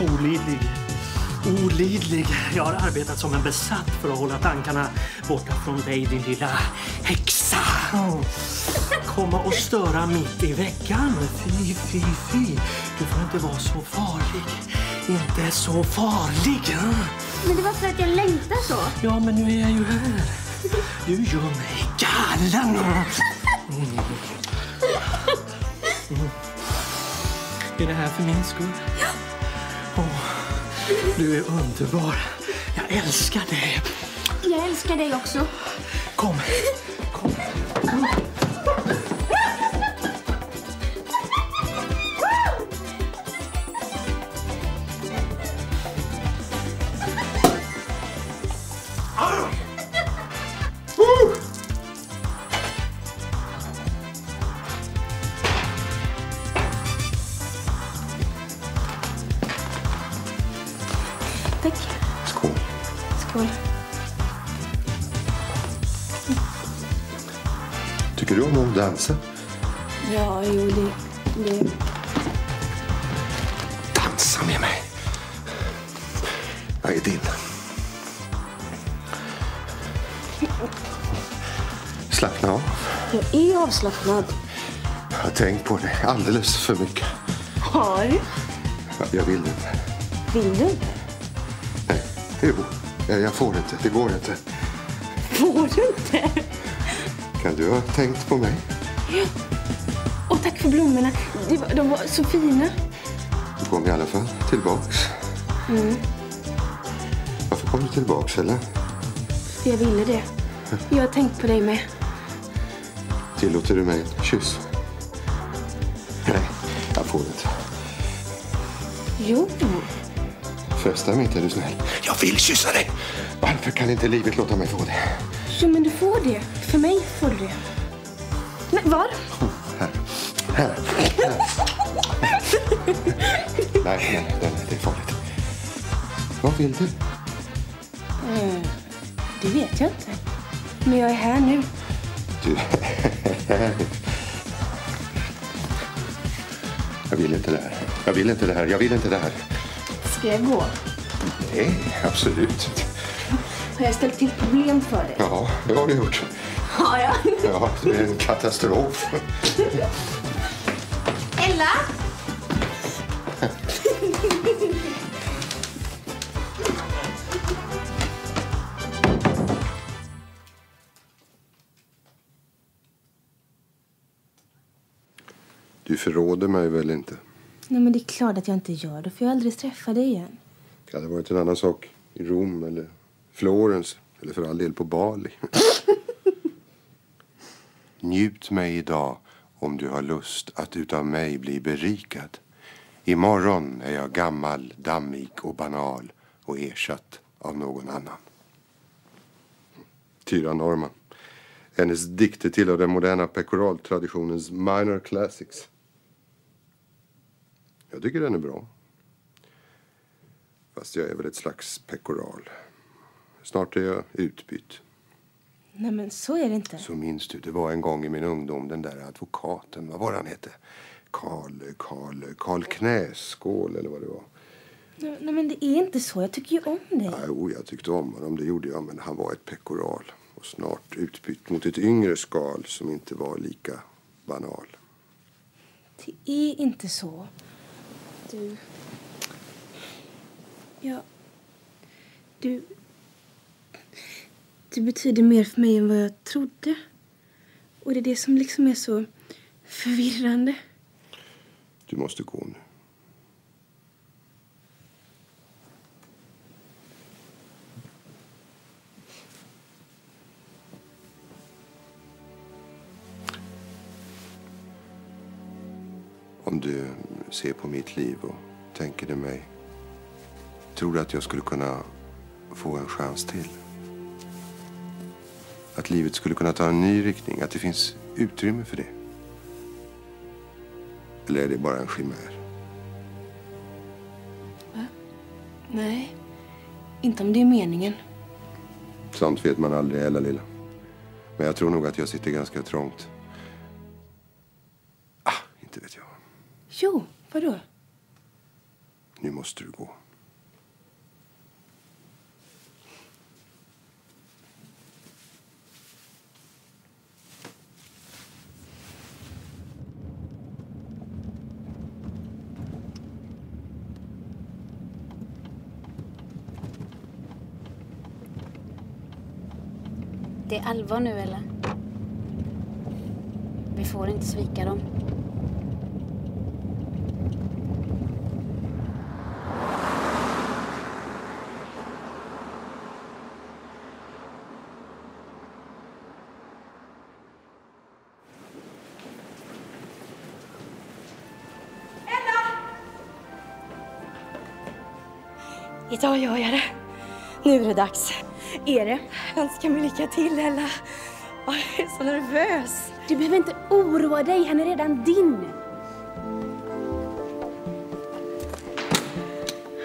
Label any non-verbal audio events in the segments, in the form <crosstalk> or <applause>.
Olidlig. Olidlig. Jag har arbetat som en besatt för att hålla tankarna borta från dig, din lilla häxa. Komma och störa mitt i veckan. Fy, fy, fy. Du får inte vara så farlig. Inte så farlig. Men det var för att jag längtar så. Ja, men nu är jag ju här. Du gör mig galen. Mm. Mm. Är det här för min skull? Ja. Åh, du är underbar. Jag älskar dig. Jag älskar dig också. Kom. Tack. Skål. Skål. Tycker du om att dansa? Ja, jo, det... det... Dansa med mig. Jag är din. Slappna av. Jag är avslappnad. Jag har tänkt på det alldeles för mycket. Har du? Jag vill inte. Vill du inte? Jo, jag får inte. Det går inte. Får du inte? Kan du ha tänkt på mig? Och tack för blommorna. De var, de var så fina. Du kom i alla fall tillbaks. Mm. Varför kom du tillbaks, eller? För jag ville det. <laughs> Jag har tänkt på dig med. Tillåter du mig en kyss? Nej, jag får inte. Jo. Fresta mig inte, är du snäll. Jag vill kyssa dig! Varför kan inte livet låta mig få det? Jo, men du får det. För mig får du det. Nej, var? Här. Här. nej, nej, nej, det är farligt. Vad vill du? Mm, det vet jag inte. Men jag är här nu. Du... jag vill inte det här. Jag vill inte det här. Jag vill inte det här. Ska jag gå? Nej, absolut inte. Har jag ställt till problem för dig? Ja, det har du gjort. Har jag? Ja, det är en katastrof. Ella? Du förråder mig väl inte? Nej, men det är klart att jag inte gör det, får jag aldrig träffa dig igen. Det hade varit en annan sak i Rom eller Florens eller för all del på Bali. <laughs> Njut mig idag om du har lust att utav mig bli berikad. Imorgon är jag gammal, dammig och banal och ersatt av någon annan. Tyra Norman. Hennes dikter tillhör den moderna pekoraltraditionens minor classics. Jag tycker den är bra. Fast jag är väl ett slags pekoral. Snart är jag utbytt. Nej, men så är det inte. Så minns du, det var en gång i min ungdom den där advokaten, vad var han hette? Karl, Karl, Karl Knäskål eller vad det var. Nej, nej, men det är inte så. Jag tycker ju om dig. Jo, jag tyckte om honom, det gjorde jag, men han var ett pekoral. Och snart utbytt mot ett yngre skal som inte var lika banal. Det är inte så. Du... Ja... Du... Du betyder mer för mig än vad jag trodde. Och det är det som liksom är så förvirrande. Du måste gå nu. Ser på mitt liv och tänker dig mig. Tror du att jag skulle kunna få en chans till? Att livet skulle kunna ta en ny riktning? Att det finns utrymme för det? Eller är det bara en chimär? Nej, inte om det är meningen. Sånt vet man aldrig, Ella lilla. Men jag tror nog att jag sitter ganska trångt. Ah, inte vet jag. Jo, vadå? Nu måste du gå. Det är allvar nu eller? Vi får inte svika dem. Idag gör jag det. Nu är det dags. Är det? Önska mig lycka till, Ella. Jag är så nervös. Du behöver inte oroa dig, han är redan din.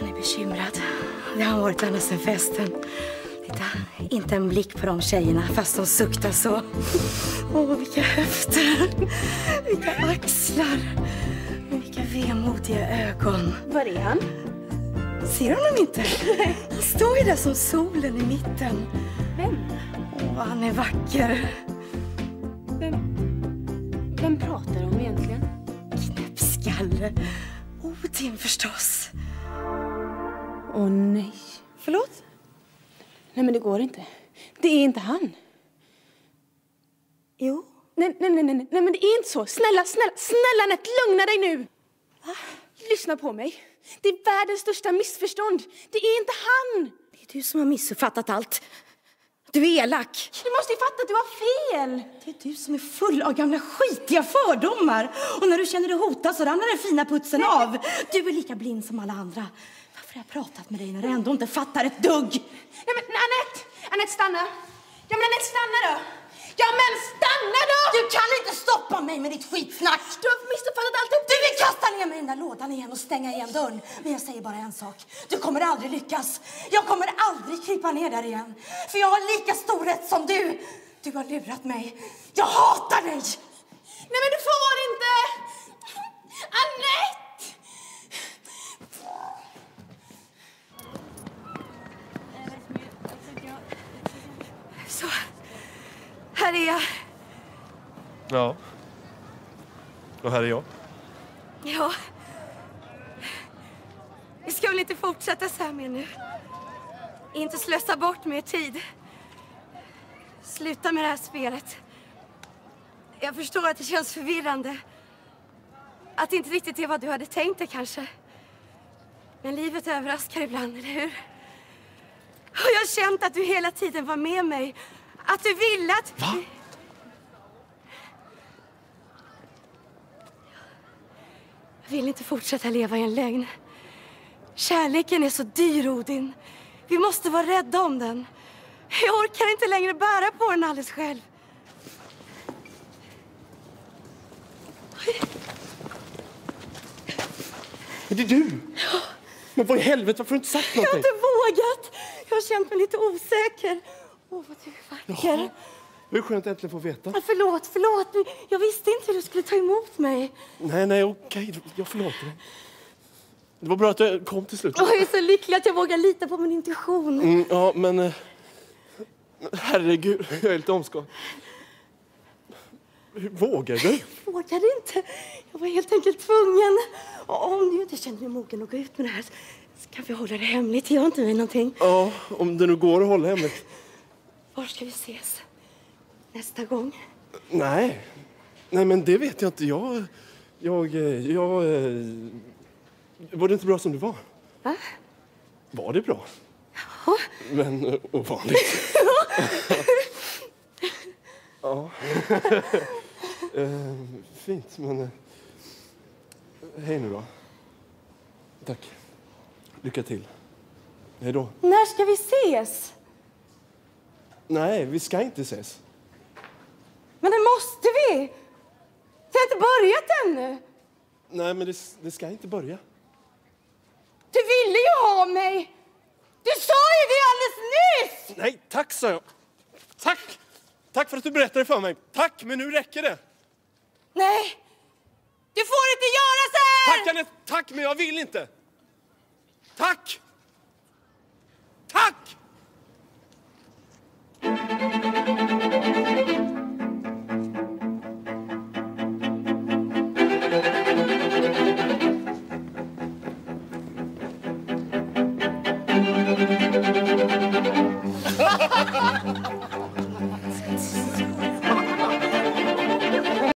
Han är bekymrad. Det har han varit ända sedan festen. Titta, inte en blick på de tjejerna fast de suktar så. Åh, vilka höfter. Vilka axlar. Vilka vemodiga ögon. Var är han? Ser honom inte? Han står ju där som solen i mitten. Vem? Åh, han är vacker. Vem? Vem pratar de egentligen? Knäppskalle. Odin förstås. Åh nej. Förlåt? Nej men det går inte. Det är inte han. Jo. Nej, nej, nej, nej, nej, men det är inte så. Snälla, snälla, snälla Anette, lugna dig nu. Lyssna på mig. Det är världens största missförstånd. Det är inte han. Det är du som har missuppfattat allt. Du är elak. Du måste ju fatta att du har fel. Det är du som är full av gamla skitiga fördomar. Och när du känner dig hotad så ramlar den fina putsen av. Du är lika blind som alla andra. Varför har jag pratat med dig när du ändå inte fattar ett dugg? Nej men Anette! Anette stanna. Ja men Anette stanna då. Ja men stanna då! Du kan inte stoppa mig med ditt skitsnack! Du har missuppfattat alltihop. Du vill kasta ner mig i den där lådan igen och stänga igen dörren. Men jag säger bara en sak. Du kommer aldrig lyckas. Jag kommer aldrig krypa ner där igen. För jag har lika stor rätt som du. Du har lurat mig. Jag hatar dig! Nej men du får inte! Anette! Så, här är jag. Ja. Och här är jag. Ja. Vi ska väl inte fortsätta så här mer nu. Inte slösa bort mer tid. Sluta med det här spelet. Jag förstår att det känns förvirrande. Att det inte riktigt är vad du hade tänkt dig kanske. Men livet överraskar ibland, eller hur? Och jag har känt att du hela tiden var med mig. Att du ville att... Va? Jag vill inte fortsätta leva i en lögn. Kärleken är så dyr, Odin. Vi måste vara rädda om den. Jag orkar inte längre bära på den alldeles själv. Är det du? Men vad i helvete, varför har du inte sagt Jag har någonting? inte vågat. Jag har känt mig lite osäker. Åh, vad du är vacker. Jaha. Det är skönt att äntligen få veta. Ah, Förlåt, förlåt. Jag visste inte hur du skulle ta emot mig. Nej, nej, okej. Jag förlåter dig. Det var bra att jag kom till slut. Jag är så lycklig att jag vågar lita på min intuition. Mm, ja, men... eh, Herregud, jag är lite omskakad. Hur vågar du? Jag vågade inte. Jag var helt enkelt tvungen. Och om du inte känner dig mogen att gå ut med det här så kan vi hålla det hemligt. Gör inte mig någonting. Ja, om det nu går att hålla hemligt. Var ska vi ses? Nästa gång? Nej. Nej, men det vet jag inte. Jag... Jag... eh, jag eh, var det inte bra som det var? Va? Var det bra? Men eh, ovanligt. <laughs> ja. <laughs> eh, fint, men... Eh, hej nu då. Tack. Lycka till. Hej då. När ska vi ses? Nej, vi ska inte ses. Men det måste vi! Det har inte börjat ännu. Nej, men det, det ska inte börja. Du ville ju ha mig! Du sa ju det alldeles nyss! Nej, tack sa jag. Tack! Tack för att du berättade för mig. Tack, men nu räcker det. Nej, du får inte göra så här! Tack, Anette. Tack, men jag vill inte. Tack! Tack!